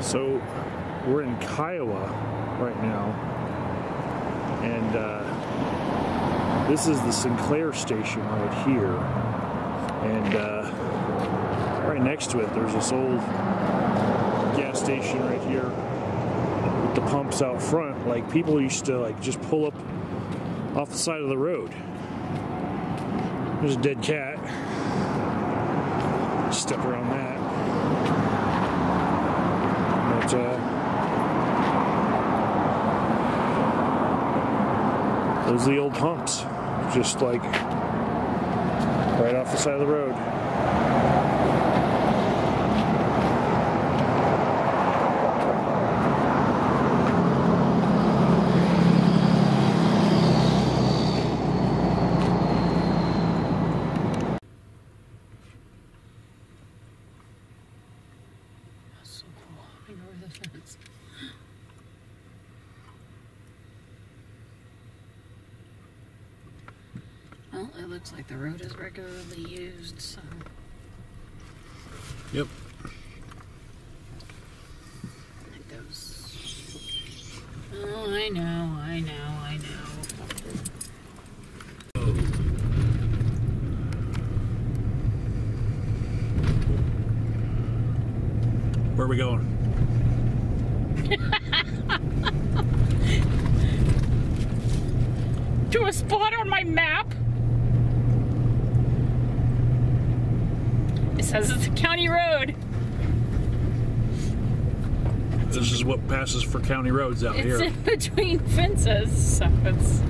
So we're in Kiowa right now, and uh, this is the Sinclair station right here, and uh, right next to it there's this old gas station right here with the pumps out front. Like people used to like just pull up off the side of the road. There's a dead cat. Step around that. But uh, those are the old pumps, just like right off the side of the road. I know where the fence. Well, it looks like the road is regularly used, so Yep. it goes. Oh, I know, I know, I know. Where are we going? To a spot on my map. It says it's a county road. This is what passes for county roads out It's here. in between fences, so it's.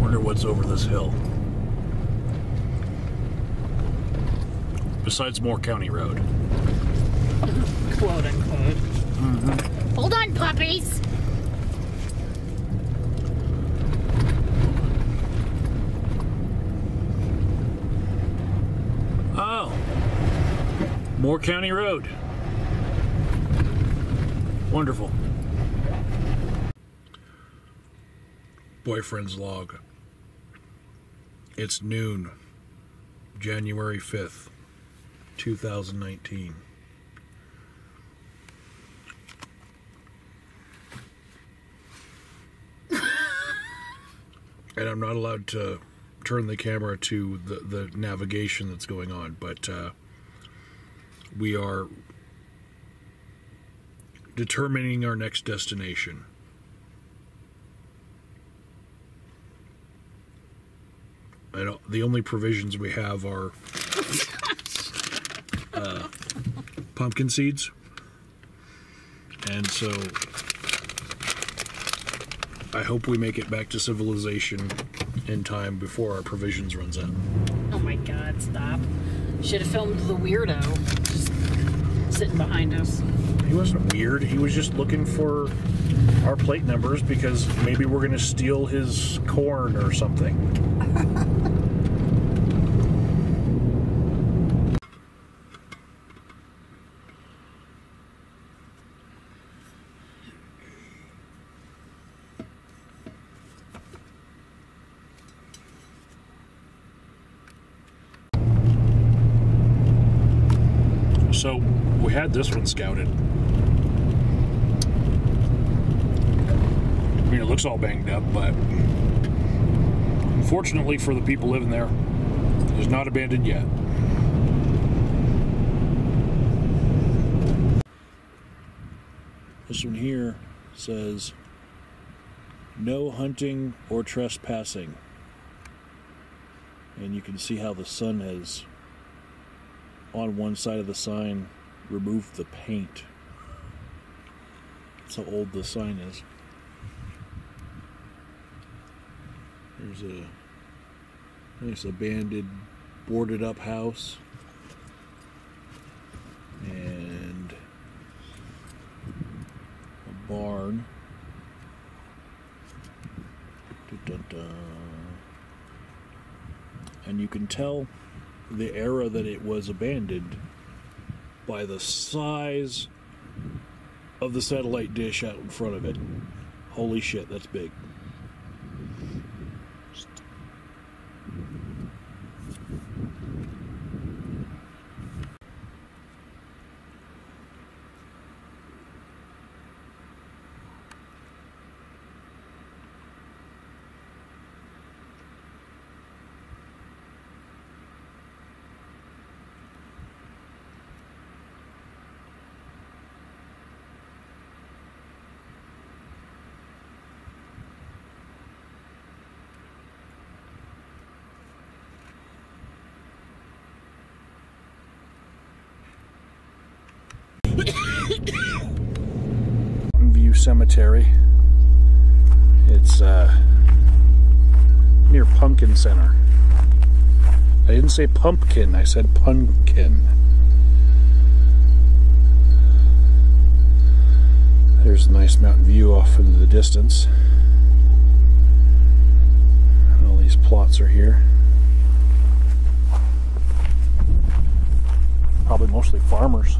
Wonder what's over this hill. Besides more County Road. quote unquote. Mm-hmm. Hold on, puppies. Oh. Moore County Road. Wonderful. Boyfriend's log. It's noon, January 5th, 2019. and I'm not allowed to turn the camera to the, the navigation that's going on, but uh, we are determining our next destination. Don't, the only provisions we have are uh, pumpkin seeds, and so I hope we make it back to civilization in time before our provisions runs out. Oh my god, stop. Should have filmed the weirdo just sitting behind us. He wasn't weird. He was just looking for our plate numbers because maybe we're going to steal his corn or something. So we had this one scouted. I mean, it looks all banged up, but unfortunately for the people living there, it's not abandoned yet. This one here says no hunting or trespassing. And you can see how the sun has on one side of the sign removed the paint. That's how old the sign is. There's a nice abandoned, boarded up house. And a barn. And you can tell the era that it was abandoned by the size of the satellite dish out in front of it. Holy shit, that's big. Cemetery. It's uh, near Pumpkin Center. I didn't say pumpkin, I said pumpkin. There's a nice mountain view off into the distance. All these plots are here. Probably mostly farmers.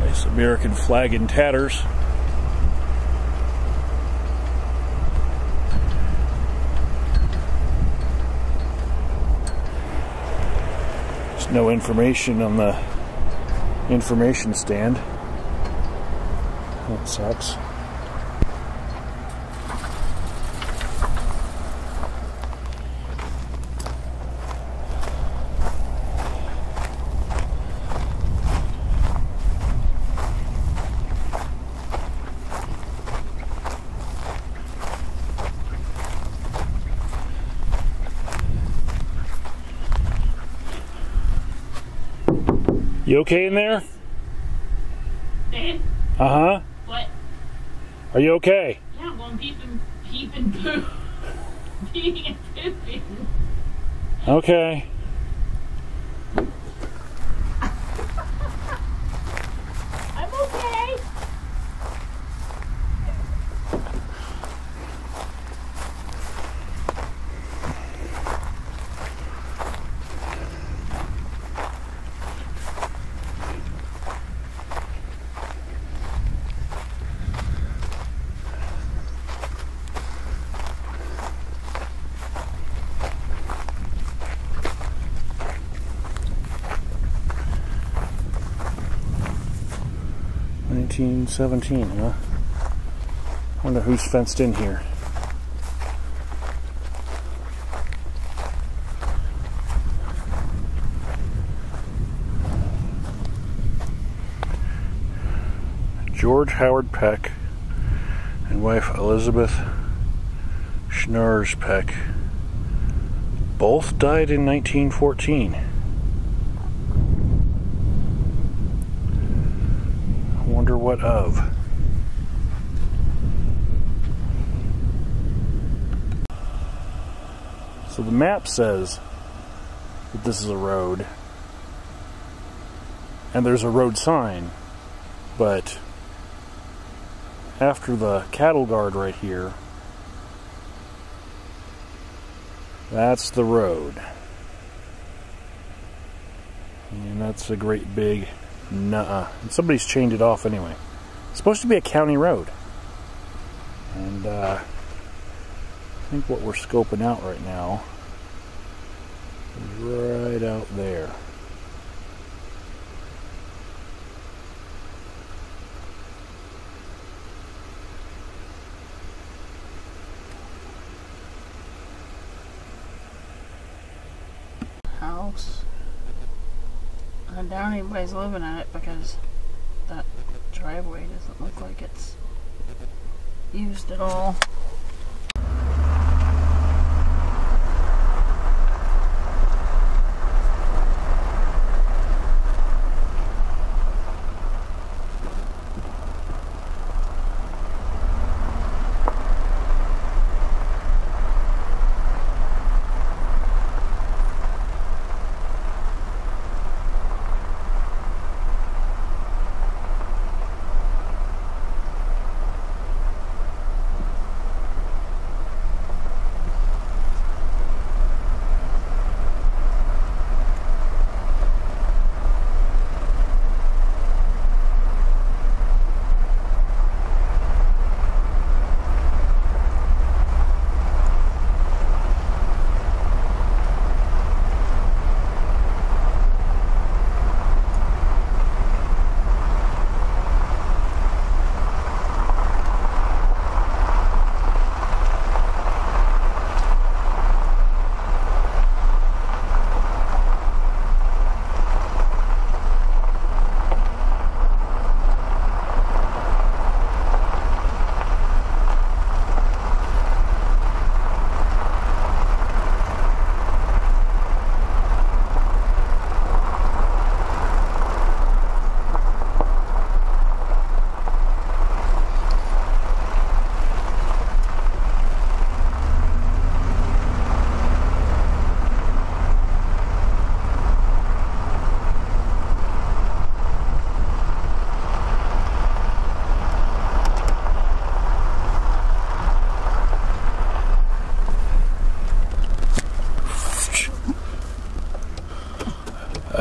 Nice American flag in tatters. There's no information on the information stand. That sucks. You okay in there? Uh huh. what? Are you okay? Yeah, I'm peeping, peeping, poo. Peeing and pooping. Okay. 1917, huh? Wonder who's fenced in here. George Howard Peck and wife Elizabeth Schnurz Peck both died in 1914. Of. So the map says that this is a road. And there's a road sign. But after the cattle guard right here, that's the road. And that's a great big nuh And Somebody's chained it off anyway. Supposed to be a county road. And uh, I think what we're scoping out right now is right out there. House. I doubt anybody's living in it because driveway doesn't look like it's used at all.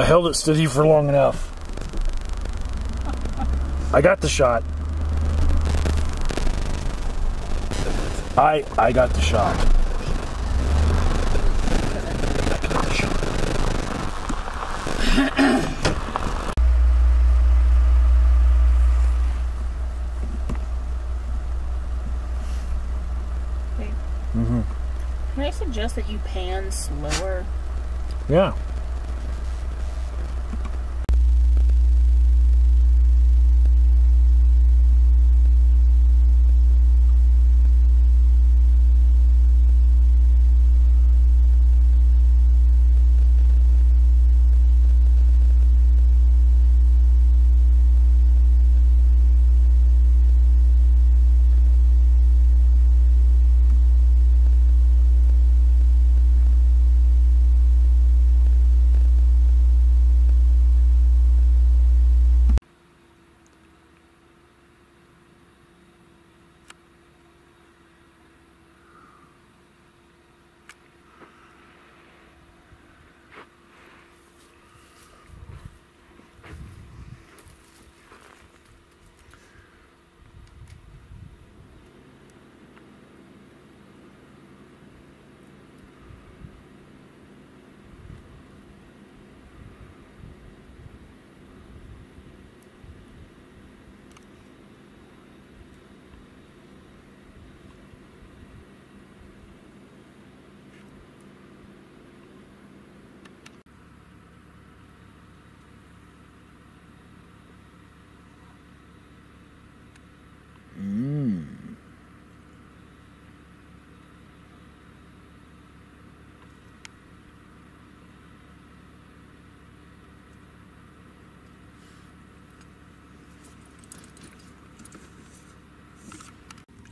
I held it steady for long enough. I got the shot. I I got the shot. I got the shot. Can I suggest that you pan slower? Yeah.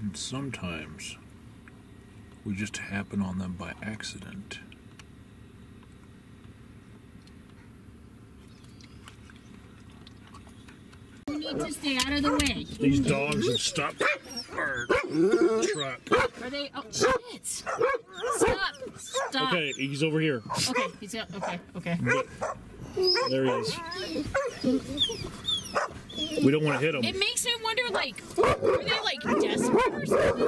And sometimes we just happen on them by accident. You need to stay out of the way. These dogs have stopped our truck. Are they? Oh shit! Stop! Stop! Okay, he's over here. Okay, he's got. Okay, okay. There he is. We don't want to hit him. It makes me wonder, like, are they like desperate or something?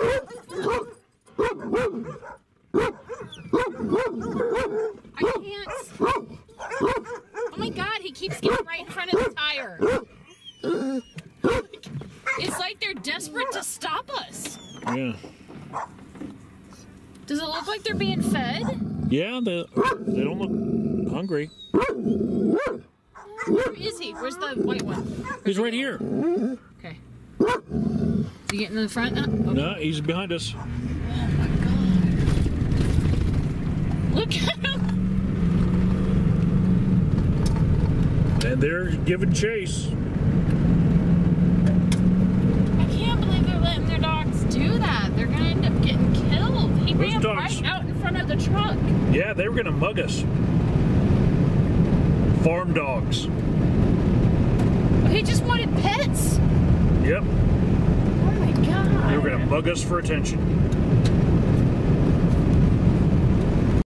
I can't. Oh my god, he keeps getting right in front of the tire. It's like they're desperate to stop us. Yeah. Does it look like they're being fed? Yeah, they, they don't look hungry. Where is he? Where's the white one? He's right here. Okay. Is he getting in the front now? Okay. No, he's behind us. Oh, Look at him! And they're giving chase. I can't believe they're letting their dogs do that. They're gonna end up getting killed. He Those ran dogs- right out in front of the truck. Yeah, they were going to mug us. Farm dogs. He just wanted pets. Yep. Oh my god. They were going to bug us for attention.